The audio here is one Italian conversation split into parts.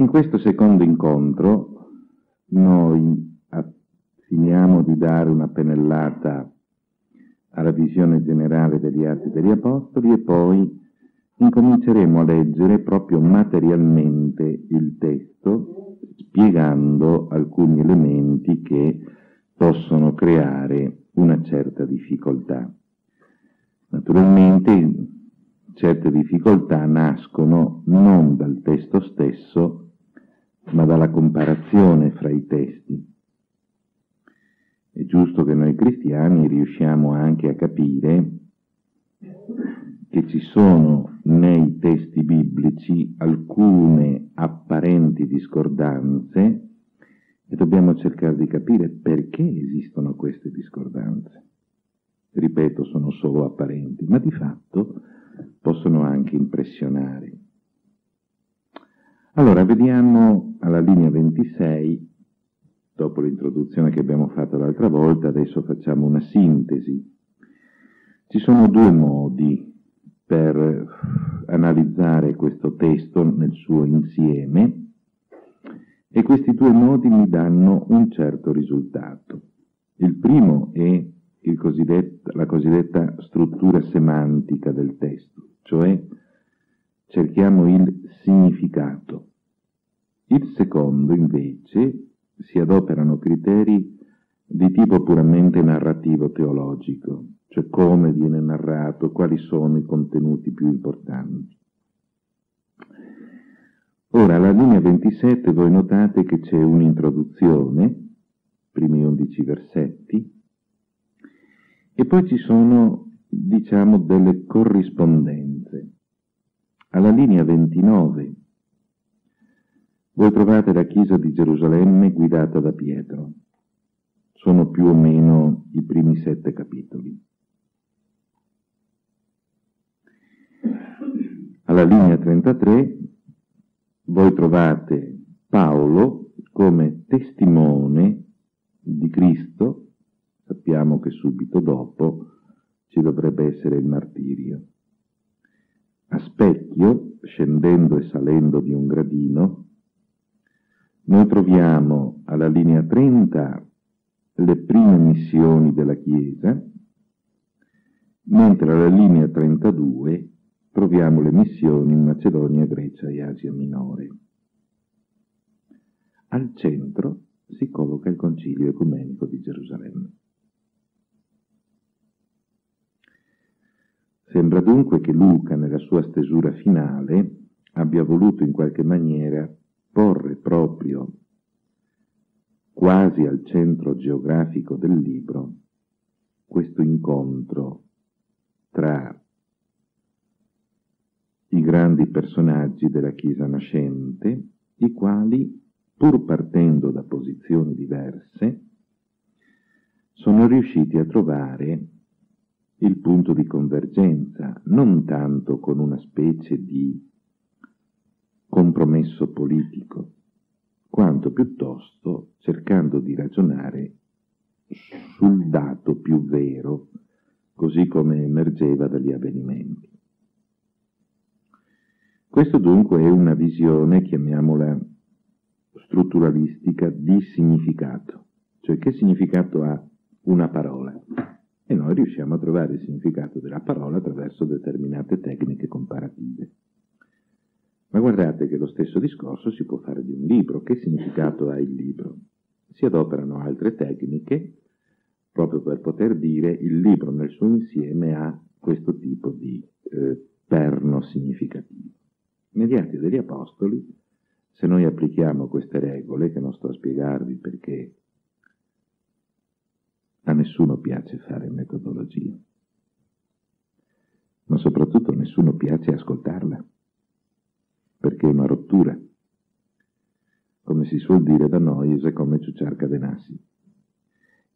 In questo secondo incontro noi finiamo di dare una pennellata alla visione generale degli Atti degli Apostoli e poi incominceremo a leggere proprio materialmente il testo spiegando alcuni elementi che possono creare una certa difficoltà. Naturalmente certe difficoltà nascono non dal testo stesso, ma dalla comparazione fra i testi. È giusto che noi cristiani riusciamo anche a capire che ci sono nei testi biblici alcune apparenti discordanze e dobbiamo cercare di capire perché esistono queste discordanze. Ripeto, sono solo apparenti, ma di fatto possono anche impressionare. Allora, vediamo alla linea 26, dopo l'introduzione che abbiamo fatto l'altra volta, adesso facciamo una sintesi. Ci sono due modi per analizzare questo testo nel suo insieme e questi due modi mi danno un certo risultato. Il primo è il cosiddetto, la cosiddetta struttura semantica del testo, cioè cerchiamo il significato. Il secondo, invece, si adoperano criteri di tipo puramente narrativo-teologico, cioè come viene narrato, quali sono i contenuti più importanti. Ora, alla linea 27 voi notate che c'è un'introduzione, primi 11 versetti, e poi ci sono, diciamo, delle corrispondenze. Alla linea 29 voi trovate la chiesa di Gerusalemme guidata da Pietro. Sono più o meno i primi sette capitoli. Alla linea 33 voi trovate Paolo come testimone di Cristo, sappiamo che subito dopo ci dovrebbe essere il martirio. A specchio, scendendo e salendo di un gradino, noi troviamo alla linea 30 le prime missioni della Chiesa, mentre alla linea 32 troviamo le missioni in Macedonia, Grecia e Asia Minore. Al centro si colloca il Concilio Ecumenico di Gerusalemme. Sembra dunque che Luca, nella sua stesura finale, abbia voluto in qualche maniera porre proprio quasi al centro geografico del libro questo incontro tra i grandi personaggi della Chiesa nascente, i quali, pur partendo da posizioni diverse, sono riusciti a trovare il punto di convergenza, non tanto con una specie di compromesso politico, quanto piuttosto cercando di ragionare sul dato più vero, così come emergeva dagli avvenimenti. Questo dunque è una visione, chiamiamola strutturalistica, di significato, cioè che significato ha una parola. E noi riusciamo a trovare il significato della parola attraverso determinate tecniche comparative. Ma guardate che lo stesso discorso si può fare di un libro. Che significato ha il libro? Si adoperano altre tecniche proprio per poter dire il libro nel suo insieme ha questo tipo di eh, perno significativo. Mediati degli Apostoli, se noi applichiamo queste regole, che non sto a spiegarvi perché a nessuno piace fare metodologia, ma soprattutto a nessuno piace ascoltarla, perché è una rottura. Come si suol dire da noi, è come ciucciar cadenassi.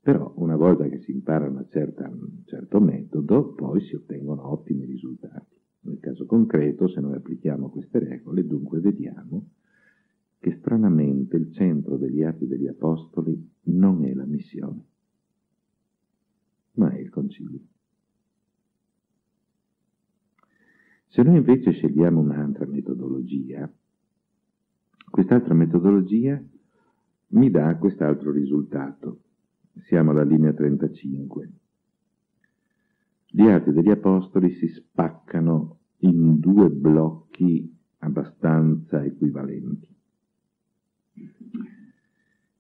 Però una volta che si impara certa, un certo metodo, poi si ottengono ottimi risultati. Nel caso concreto, se noi applichiamo queste regole, dunque vediamo che stranamente il centro degli atti degli apostoli non è la missione, ma è il concilio. Se noi invece scegliamo un'altra metodologia, Quest'altra metodologia mi dà quest'altro risultato. Siamo alla linea 35. Gli atti degli Apostoli si spaccano in due blocchi abbastanza equivalenti.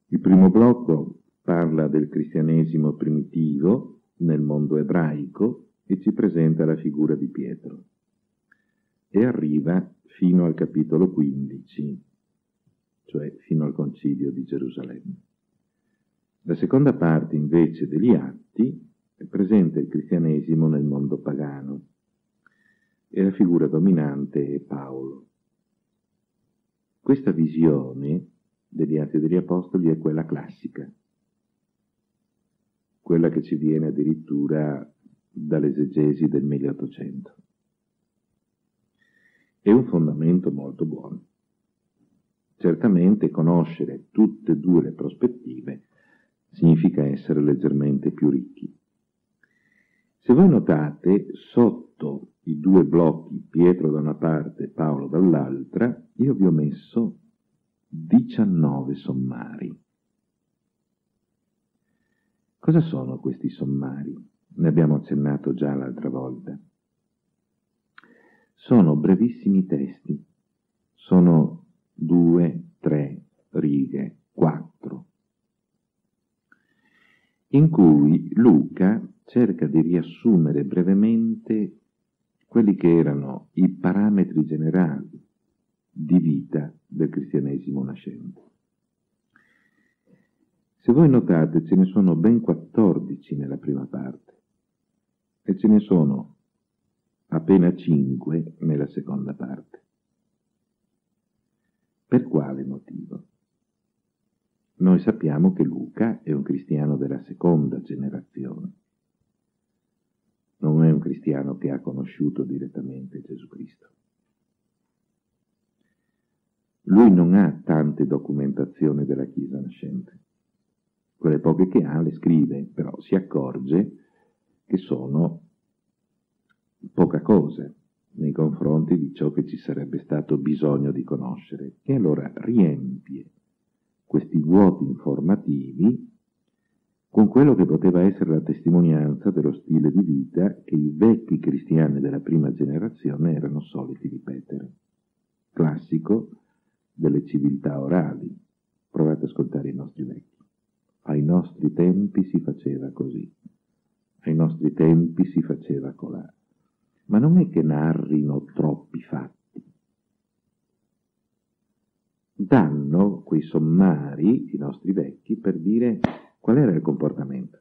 Il primo blocco parla del cristianesimo primitivo nel mondo ebraico e ci presenta la figura di Pietro e arriva fino al capitolo 15, cioè fino al concilio di Gerusalemme. La seconda parte invece degli atti presenta il cristianesimo nel mondo pagano e la figura dominante è Paolo. Questa visione degli Atti degli Apostoli è quella classica, quella che ci viene addirittura dall'esegesi del 1800. È un fondamento molto buono. Certamente conoscere tutte e due le prospettive significa essere leggermente più ricchi. Se voi notate, sotto i due blocchi, Pietro da una parte e Paolo dall'altra, io vi ho messo 19 sommari. Cosa sono questi sommari? Ne abbiamo accennato già l'altra volta. Sono brevissimi testi, sono due, tre righe, quattro, in cui Luca cerca di riassumere brevemente quelli che erano i parametri generali di vita del cristianesimo nascente. Se voi notate ce ne sono ben 14 nella prima parte e ce ne sono appena 5 nella seconda parte. Per quale motivo? Noi sappiamo che Luca è un cristiano della seconda generazione non è un cristiano che ha conosciuto direttamente Gesù Cristo. Lui non ha tante documentazioni della Chiesa nascente. Quelle poche che ha le scrive, però si accorge che sono poca cosa nei confronti di ciò che ci sarebbe stato bisogno di conoscere. E allora riempie questi vuoti informativi con quello che poteva essere la testimonianza dello stile di vita che i vecchi cristiani della prima generazione erano soliti ripetere. Classico delle civiltà orali. Provate ad ascoltare i nostri vecchi. Ai nostri tempi si faceva così, ai nostri tempi si faceva colà. Ma non è che narrino troppi fatti. Danno quei sommari, i nostri vecchi, per dire Qual era il comportamento?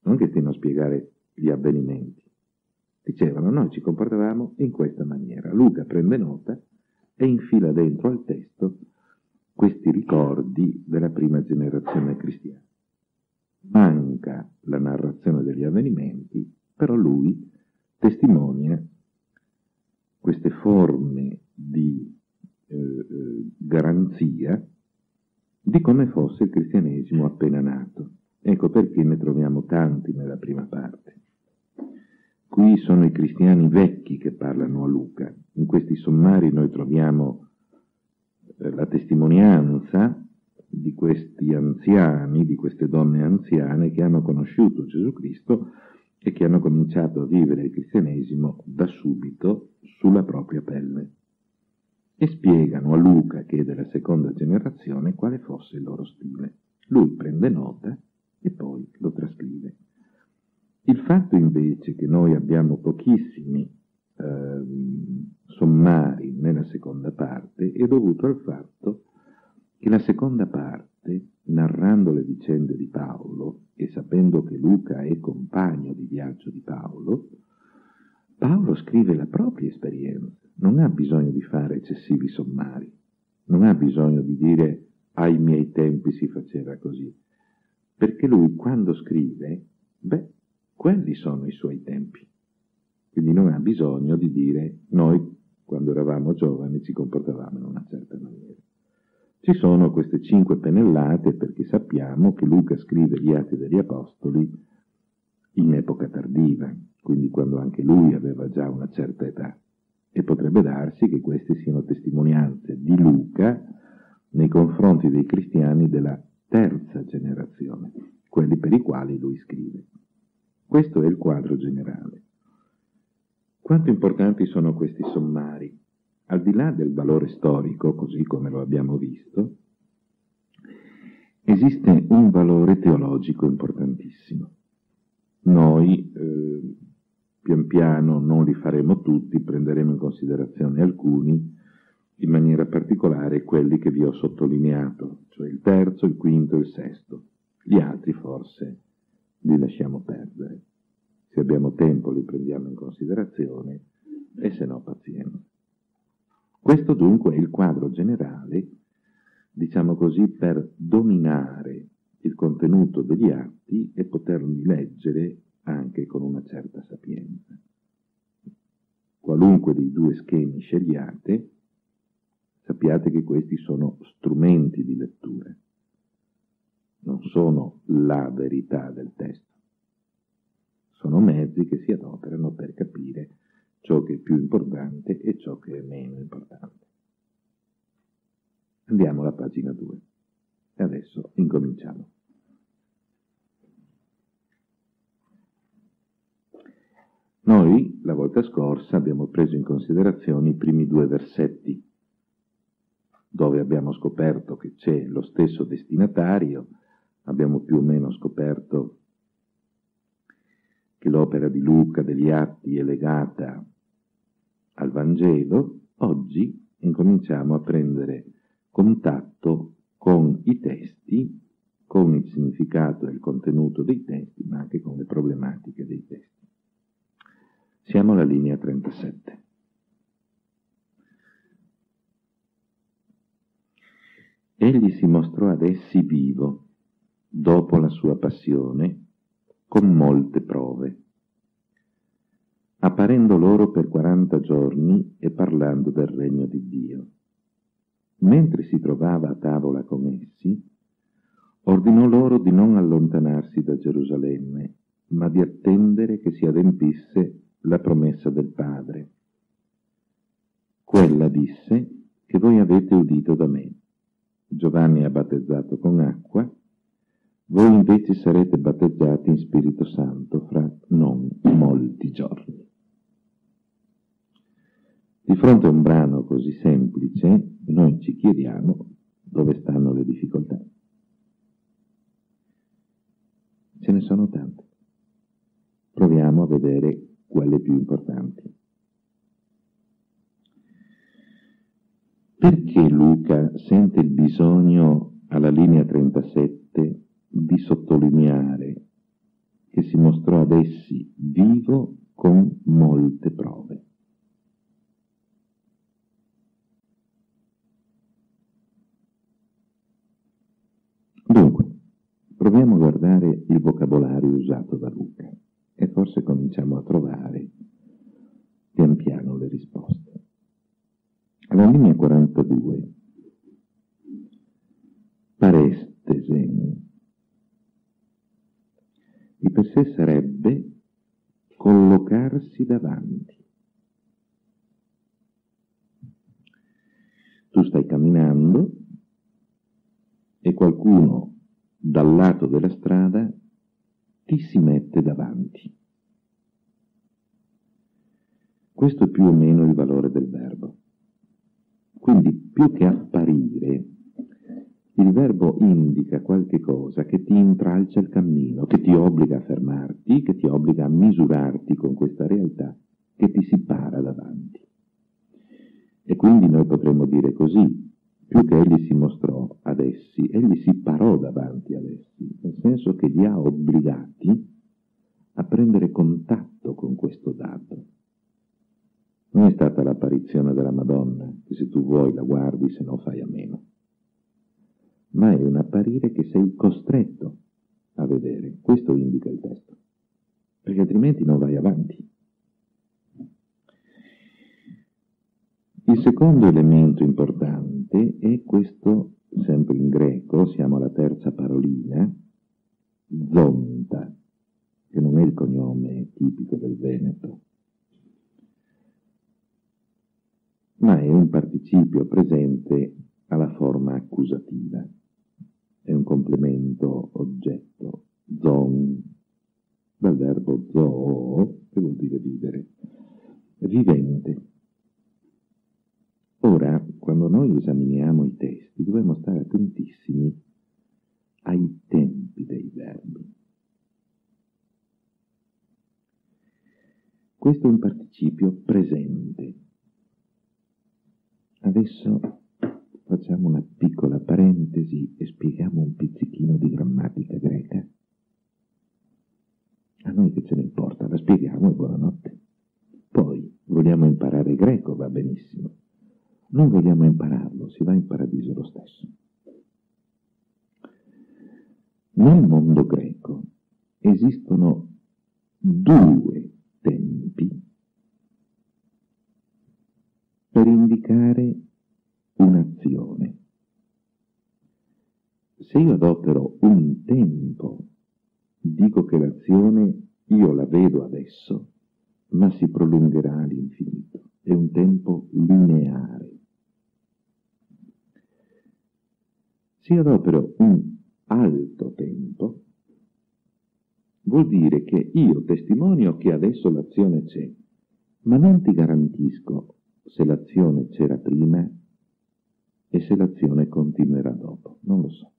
Non che stiano a spiegare gli avvenimenti. Dicevano, noi ci comportavamo in questa maniera. Luca prende nota e infila dentro al testo questi ricordi della prima generazione cristiana. Manca la narrazione degli avvenimenti, però lui testimonia queste forme di eh, eh garanzia di come fosse il cristianesimo appena nato. Ecco perché ne troviamo tanti nella prima parte. Qui sono i cristiani vecchi che parlano a Luca. In questi sommari noi troviamo la testimonianza di questi anziani, di queste donne anziane che hanno conosciuto Gesù Cristo e che hanno cominciato a vivere il cristianesimo da subito sulla propria pelle e spiegano a Luca, che è della seconda generazione, quale fosse il loro stile. Lui prende nota e poi lo trascrive. Il fatto invece che noi abbiamo pochissimi eh, sommari nella seconda parte è dovuto al fatto che la seconda parte, narrando le vicende di Paolo e sapendo che Luca è compagno di viaggio di Paolo, Paolo scrive la propria esperienza. Non ha bisogno di fare eccessivi sommari, non ha bisogno di dire ai miei tempi si faceva così, perché lui quando scrive, beh, quelli sono i suoi tempi. Quindi non ha bisogno di dire noi quando eravamo giovani ci comportavamo in una certa maniera. Ci sono queste cinque pennellate perché sappiamo che Luca scrive gli Atti degli Apostoli in epoca tardiva, quindi quando anche lui aveva già una certa età E potrebbe darsi che queste siano testimonianze di Luca nei confronti dei cristiani della terza generazione, quelli per i quali lui scrive. Questo è il quadro generale. Quanto importanti sono questi sommari? Al di là del valore storico, così come lo abbiamo visto, esiste un valore teologico importantissimo. Noi eh, pian piano non li faremo tutti, prenderemo in considerazione alcuni, in maniera particolare quelli che vi ho sottolineato, cioè il terzo, il quinto e il sesto. Gli altri forse li lasciamo perdere. Se abbiamo tempo li prendiamo in considerazione e se no pazienza. Questo dunque è il quadro generale, diciamo così, per dominare il contenuto degli atti e poterli leggere anche con una certa sapienza. Qualunque dei due schemi scegliate, sappiate che questi sono strumenti di lettura, non sono la verità del testo, sono mezzi che si adoperano per capire ciò che è più importante e ciò che è meno importante. Andiamo alla pagina 2 e adesso incominciamo. Noi, la volta scorsa, abbiamo preso in considerazione i primi due versetti, dove abbiamo scoperto che c'è lo stesso destinatario, abbiamo più o meno scoperto che l'opera di Luca degli Atti è legata al Vangelo, oggi incominciamo a prendere contatto con i testi, con il significato e il contenuto dei testi, ma anche con le problematiche dei testi. Siamo alla linea 37. Egli si mostrò ad essi vivo, dopo la sua passione, con molte prove, apparendo loro per quaranta giorni e parlando del regno di Dio. Mentre si trovava a tavola con essi, ordinò loro di non allontanarsi da Gerusalemme, ma di attendere che si adempisse la promessa del Padre. Quella disse che voi avete udito da me. Giovanni ha battezzato con acqua, voi invece sarete battezzati in Spirito Santo fra non molti giorni. Di fronte a un brano così semplice, noi ci chiediamo dove stanno le difficoltà. Ce ne sono tante. Proviamo a vedere quelle più importanti. Perché Luca sente il bisogno alla linea 37 di sottolineare che si mostrò ad essi vivo con molte prove? Dunque, proviamo a guardare il vocabolario usato da Luca e forse cominciamo a trovare pian piano le risposte. Alla linea 42, parestesen, di per sé sarebbe collocarsi davanti. Tu stai camminando e qualcuno dal lato della strada ti si mette davanti. Questo è più o meno il valore del verbo. Quindi più che apparire, il verbo indica qualche cosa che ti intralcia il cammino, che ti obbliga che ti obbliga a misurarti con questa realtà, che ti si para davanti. E quindi noi potremmo dire così, più che egli si mostrò ad essi, egli si parò davanti ad essi, nel senso che li ha obbligati a prendere contatto con questo dato. Non è stata l'apparizione della Madonna, che se tu vuoi la guardi, se no fai a meno, ma è un apparire che sei costretto a vedere. Questo indica il testo, perché altrimenti non vai avanti. Il secondo elemento importante è questo, sempre in greco, siamo alla terza parolina, Zonta, che non è il cognome tipico del Veneto, ma è un participio presente alla forma accusativa, è un complemento oggetto, zonta dal verbo zoo, che vuol dire vivere, vivente. Ora, quando noi esaminiamo i testi, dobbiamo stare attentissimi ai tempi dei verbi. Questo è un participio presente. Adesso facciamo una piccola parentesi e spieghiamo un pizzichino di grammatica greca. A noi che ce ne importa, la spieghiamo e buonanotte. Poi vogliamo imparare greco, va benissimo. Non vogliamo impararlo, si va in paradiso lo stesso. Nel mondo greco esistono due tempi per indicare un'azione. Se io adopero un tempo, dico che l'azione io la vedo adesso, ma si prolungherà all'infinito. È un tempo lineare. Se io adopero un alto tempo, vuol dire che io testimonio che adesso l'azione c'è, ma non ti garantisco se l'azione c'era prima e se l'azione continuerà dopo. Non lo so.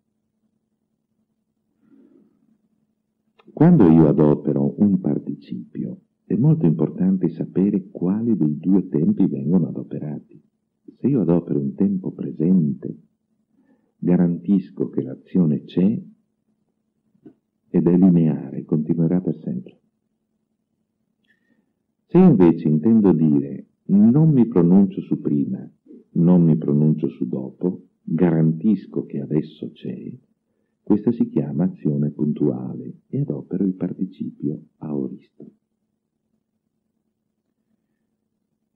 Quando io adopero un participio, è molto importante sapere quali dei due tempi vengono adoperati. Se io adopero un tempo presente, garantisco che l'azione c'è ed è lineare, continuerà per sempre. Se invece intendo dire non mi pronuncio su prima, non mi pronuncio su dopo, garantisco che adesso c'è, questa si chiama azione puntuale e adopero il participio aoristo.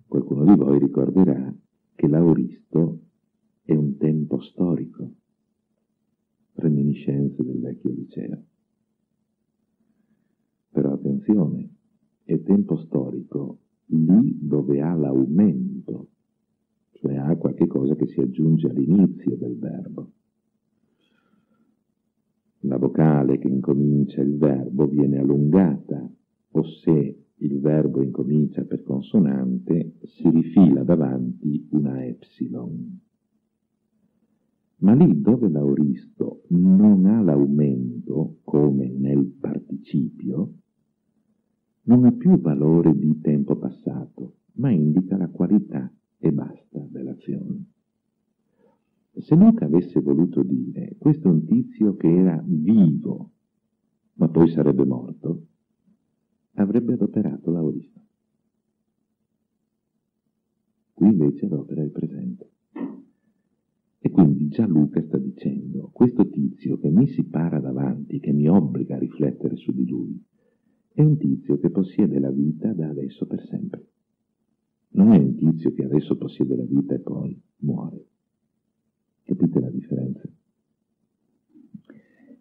Qualcuno di voi ricorderà che l'aoristo è un tempo storico, reminiscenze del vecchio liceo. Però attenzione, è tempo storico lì dove ha l'aumento, cioè ha qualche cosa che si aggiunge all'inizio del verbo. La vocale che incomincia il verbo viene allungata, o se il verbo incomincia per consonante, si rifila davanti una epsilon. Ma lì dove l'auristo non ha l'aumento, come nel participio, non ha più valore di tempo passato, ma indica la qualità e basta dell'azione. Se Luca avesse voluto dire questo è un tizio che era vivo, ma poi sarebbe morto, avrebbe adoperato l'auristo. Qui invece adopera il presente. E quindi già Luca sta dicendo, questo tizio che mi si para davanti, che mi obbliga a riflettere su di lui, è un tizio che possiede la vita da adesso per sempre. Non è un tizio che adesso possiede la vita e poi muore. Capite la differenza?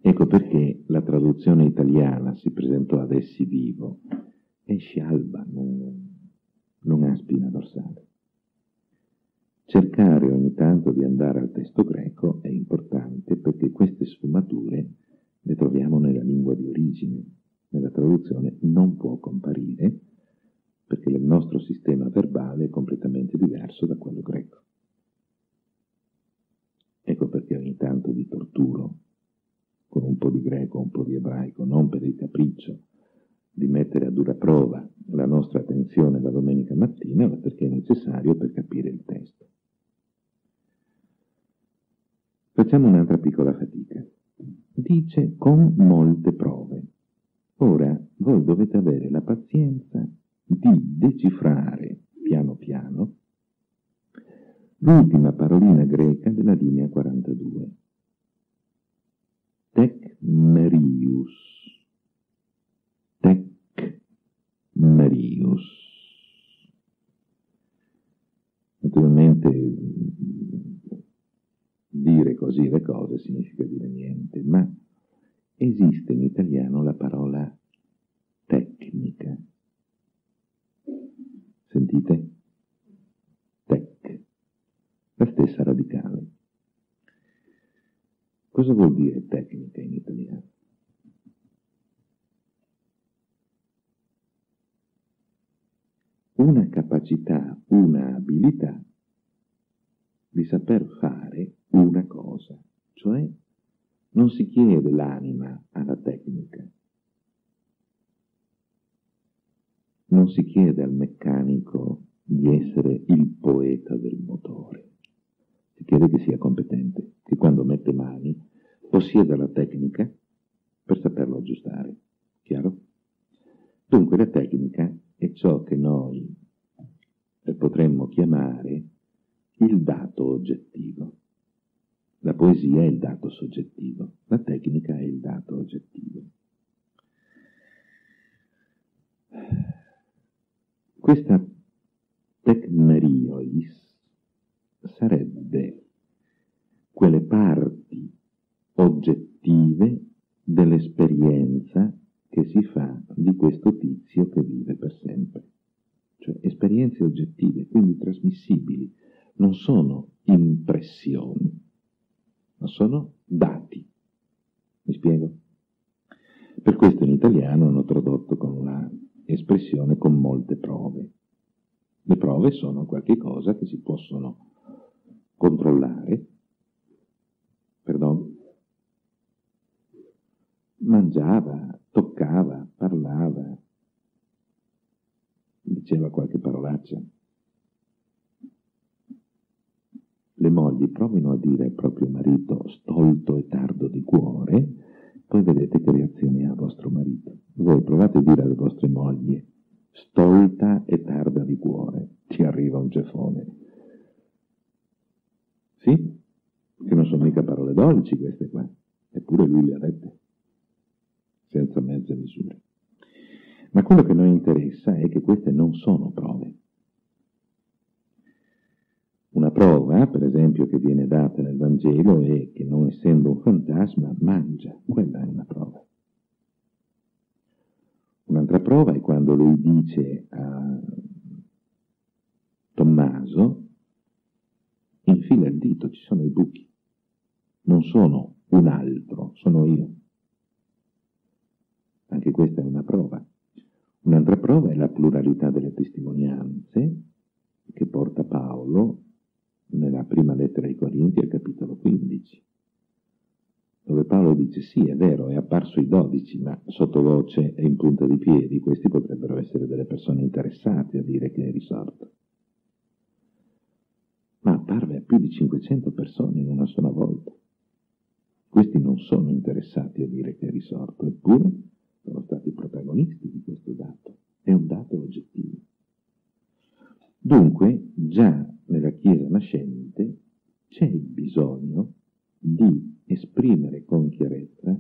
Ecco perché la traduzione italiana si presentò ad essi vivo, esce alba, non, non ha spina dorsale. Cercare ogni tanto di andare al testo greco è importante perché queste sfumature le troviamo nella lingua di origine. Nella traduzione non può comparire perché il nostro sistema verbale è completamente diverso da quello greco. Ecco perché ogni torturo con un po' di greco, un po' di ebraico, non per il capriccio di mettere a dura prova la nostra attenzione la domenica mattina, ma perché è necessario per capire il testo. Facciamo un'altra piccola fatica. Dice con molte prove. Ora voi dovete avere la pazienza di decifrare piano piano l'ultima parolina greca della linea 42. Tecmerius. Cosa vuol dire tecnica in italiano? Una capacità, una abilità di saper fare una cosa, cioè non si chiede l'anima alla tecnica, non si chiede al meccanico di essere il poeta del motore, si chiede che sia competente, che quando mette mani possieda la tecnica per saperlo aggiustare. Chiaro? Dunque la tecnica è ciò che noi potremmo chiamare il dato oggettivo. La poesia è il dato soggettivo, la tecnica è il dato oggettivo. Questa tecmeriois sarebbe quelle parti oggettive dell'esperienza che si fa di questo tizio che vive per sempre. Cioè esperienze oggettive, quindi trasmissibili, non sono impressioni, ma sono dati. Mi spiego? Per questo in italiano hanno tradotto con la espressione con molte prove. Le prove sono qualche cosa che si possono controllare, perdon, mangiava, toccava, parlava, diceva qualche parolaccia. Le mogli provino a dire al proprio marito stolto e tardo di cuore, poi vedete che reazione ha vostro marito. Voi provate a dire alle vostre mogli stolta e tarda di cuore, ti arriva un cefone. Sì? Che non sono mica parole dolci queste qua, eppure lui le ha dette, senza mezze misure. Ma quello che noi interessa è che queste non sono prove. Una prova, per esempio, che viene data nel Vangelo è che non essendo un fantasma mangia, quella è una prova. Un'altra prova è quando lui dice a Tommaso, infila il dito, ci sono i buchi, non sono un altro, sono io. Anche questa è una prova. Un'altra prova è la pluralità delle testimonianze che porta Paolo nella prima lettera ai Corinti al capitolo 15 dove Paolo dice sì, è vero, è apparso i dodici, ma sottovoce e in punta di piedi, questi potrebbero essere delle persone interessate a dire che è risorto. Ma apparve a più di 500 persone in una sola volta. Questi non sono interessati a dire che è risorto, eppure sono stati protagonisti di questo dato. È un dato oggettivo. Dunque, già nella Chiesa nascente c'è il bisogno di esprimere con chiarezza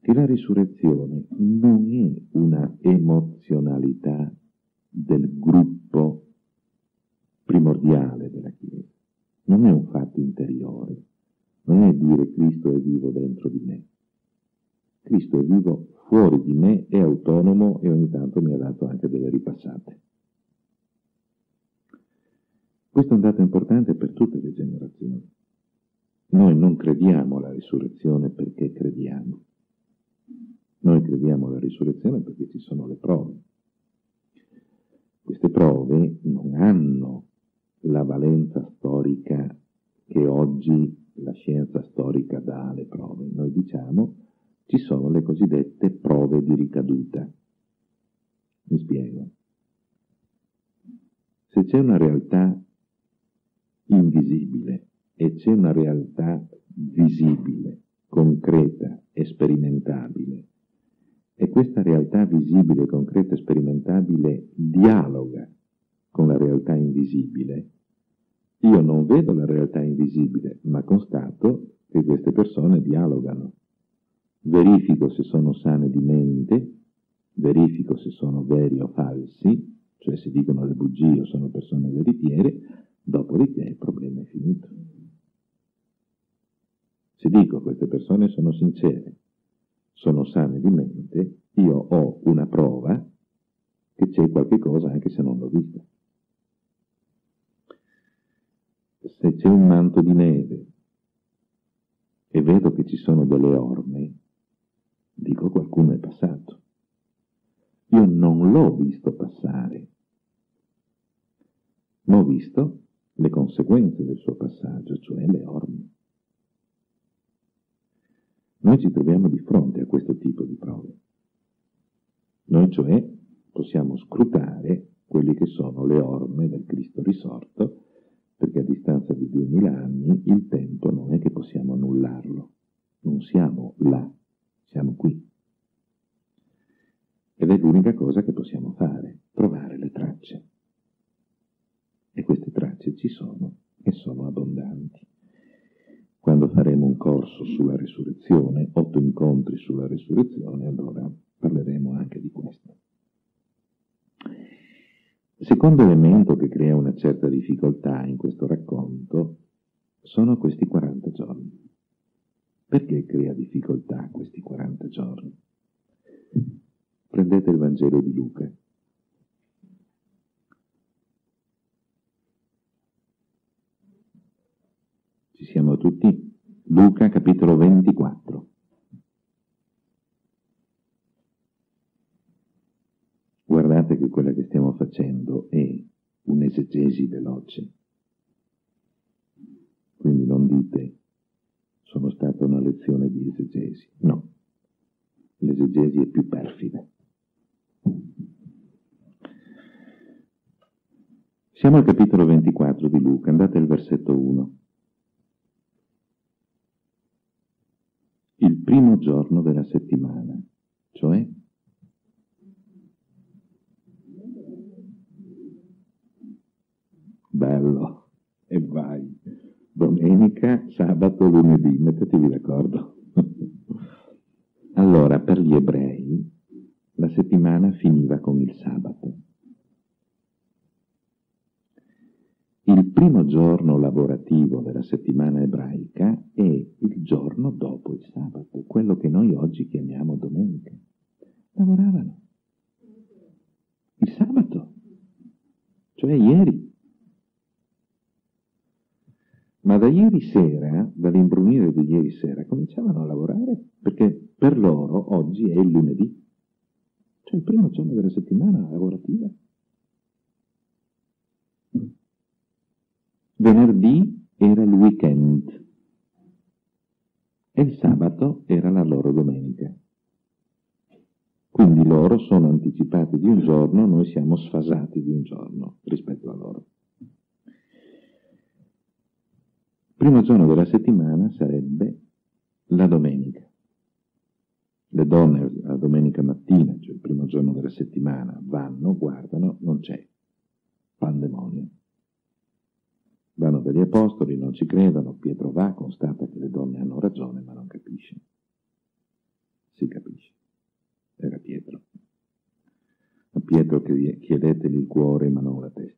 che la risurrezione non è una emozionalità del gruppo primordiale della Chiesa, non è un fatto interiore, non è dire Cristo è vivo dentro di me. Cristo è vivo fuori di me, è autonomo e ogni tanto mi ha dato anche delle ripassate. Questo è un dato importante per tutte le generazioni. Noi non crediamo alla risurrezione perché crediamo. Noi crediamo alla risurrezione perché ci sono le prove. Queste prove non hanno la valenza storica che oggi la scienza storica dà alle prove. Noi diciamo ci sono le cosiddette prove di ricaduta. Mi spiego. Se c'è una realtà invisibile e c'è una realtà visibile, concreta e sperimentabile. E questa realtà visibile, concreta e sperimentabile dialoga con la realtà invisibile. Io non vedo la realtà invisibile, ma constato che queste persone dialogano. Verifico se sono sane di mente, verifico se sono veri o falsi, cioè se dicono le bugie o sono persone veritiere, dopodiché il problema è finito. Se dico queste persone sono sincere, sono sane di mente, io ho una prova che c'è qualche cosa anche se non l'ho vista. Se c'è un manto di neve e vedo che ci sono delle orme, dico qualcuno è passato. Io non l'ho visto passare, ma ho visto le conseguenze del suo passaggio, cioè le orme. Noi ci troviamo di fronte a questo tipo di prove. Noi cioè possiamo scrutare quelle che sono le orme del Cristo risorto, perché a distanza di duemila anni il tempo non è che possiamo annullarlo, non siamo là, siamo qui. Ed è l'unica cosa che possiamo fare, trovare le tracce. E tracce ci sono e sono abbondanti. Quando faremo un corso sulla resurrezione, otto incontri sulla resurrezione, allora parleremo anche di questo. Secondo elemento che crea una certa difficoltà in questo racconto sono questi 40 giorni. Perché crea difficoltà questi 40 giorni? Prendete il Vangelo di Luca. Ci siamo tutti? Luca capitolo 24. Guardate che quella che stiamo facendo è un'esegesi veloce. Quindi non dite sono stata una lezione di esegesi. No, l'esegesi è più perfida. Siamo al capitolo 24 di Luca, andate al versetto 1. Il primo giorno della settimana, cioè bello, e vai. Domenica, sabato, lunedì, mettetevi d'accordo. allora, per gli ebrei, la settimana finiva con il sabato. Il primo giorno lavorativo della settimana ebraica è il giorno dopo il sabato, quello che noi oggi chiamiamo domenica. Lavoravano. Il sabato, cioè ieri. Ma da ieri sera, dall'imbrunire di ieri sera, cominciavano a lavorare perché per loro oggi è il lunedì, cioè il primo giorno della settimana lavorativa. Venerdì era il weekend e il sabato era la loro domenica. Quindi loro sono anticipati di un giorno, noi siamo sfasati di un giorno rispetto a loro. primo giorno della settimana sarebbe la domenica. Le donne la domenica mattina, cioè il primo giorno della settimana, vanno, guardano, non c'è pandemonio. Vanno dagli apostoli, non ci credono, Pietro va, constata che le donne hanno ragione, ma non capisce. Si capisce. Era Pietro. A Pietro che chiedeteli il cuore ma non la testa.